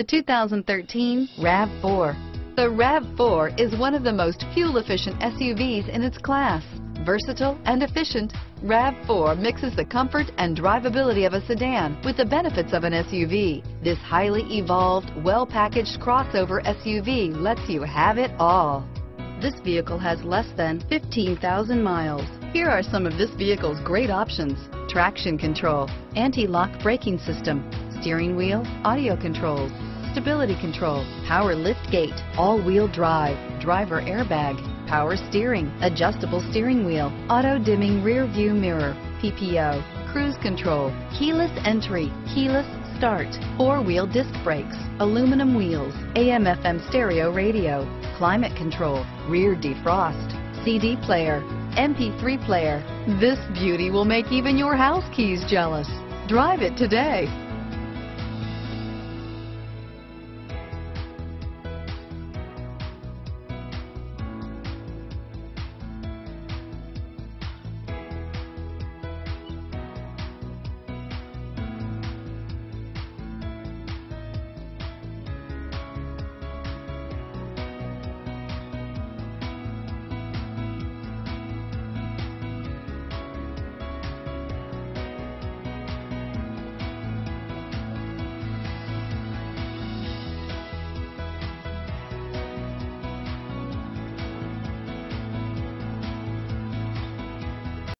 The 2013 RAV4. The RAV4 is one of the most fuel-efficient SUVs in its class. Versatile and efficient, RAV4 mixes the comfort and drivability of a sedan with the benefits of an SUV. This highly evolved, well-packaged crossover SUV lets you have it all. This vehicle has less than 15,000 miles. Here are some of this vehicle's great options. Traction control, anti-lock braking system, steering wheel, audio controls, stability control, power lift gate, all-wheel drive, driver airbag, power steering, adjustable steering wheel, auto dimming rear view mirror, PPO, cruise control, keyless entry, keyless start, four-wheel disc brakes, aluminum wheels, AM FM stereo radio, climate control, rear defrost, CD player, MP3 player. This beauty will make even your house keys jealous. Drive it today.